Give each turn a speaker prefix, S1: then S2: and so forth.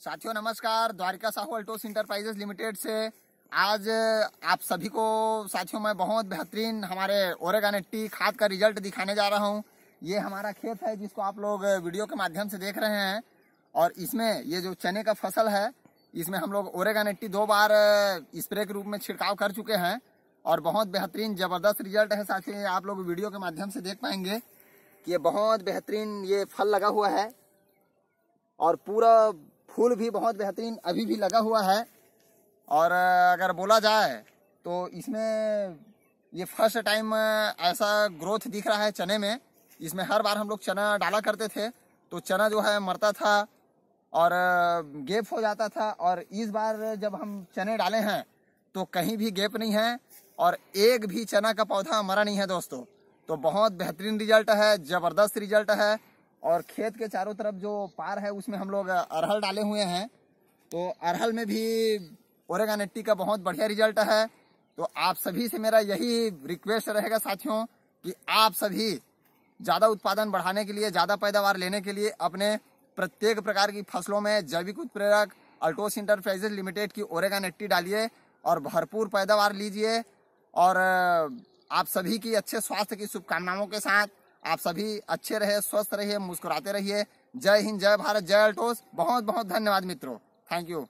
S1: साथियों, नमस्कार। Dwarika Sahu Altos enterprises limited से। आज आप सभी को, साथियों, मैं बहुत बेहतरीन हमारे ओरेगान एट्टी खाद का रिज़ल्ट दिखाने जा रहा हूँ। ये हमारा खेत है, जिसको आप लोग वीडियो के माध्यम से देख रहे हैं। और इसमें, ये जो चने का फ़सल है, इसमें हम लोग एट्टी दो बार स्प्रे के रूप में छिड़काव कर चुके हैं। और बहुत बेहतरीन, ज़बरदस्त रिज़ल्ट है साथियों आप लोग वीडियो के माध्यम से देख पाएँगे कि ये बहुत बेहतरीन ये फल लगा हुआ है। और पूरा फूल भी बहुत बेहतरीन अभी भी लगा हुआ है। और अगर बोला जाए तो इसमें ये फ़र्स्ट टाइम ऐसा ग्रोथ दिख रहा है चने में। इसमें हर बार हम लोग चना डाला करते थे तो चना जो है मरता था और गेप हो जाता था। और इस बार जब हम चने डाले हैं तो कहीं भी गेप नहीं है और एक भी चना का पौधा मरा नहीं है दोस्तों। तो बहुत बेहतरीन रिज़ल्ट है, ज़बरदस्त रिज़ल्ट है। और खेत के चारों तरफ़ जो पार है, उसमें हम लोग अरहल डाले हुए हैं। तो अरहल में भी ओरेगा नेट्टी का बहुत बढ़िया रिज़ल्ट है। तो आप सभी से मेरा यही रिक्वेस्ट रहेगा साथियों कि आप सभी ज़्यादा उत्पादन बढ़ाने के लिए, ज़्यादा पैदावार लेने के लिए अपने प्रत्येक प्रकार की फ़सलों में जैविक उत्प्रेरक अल्टोस इंटरप्राइजेज लिमिटेड की ओरेगा नेट्टी डालिए और भरपूर पैदावार लीजिए। और आप सभी की अच्छे स्वास्थ्य की शुभकामनाओं के साथ आप सभी अच्छे रहे स्वस्थ रहिए, मुस्कुराते रहिए। जय हिंद, जय भारत, जय अल्टोस। बहुत बहुत धन्यवाद मित्रों। Thank you.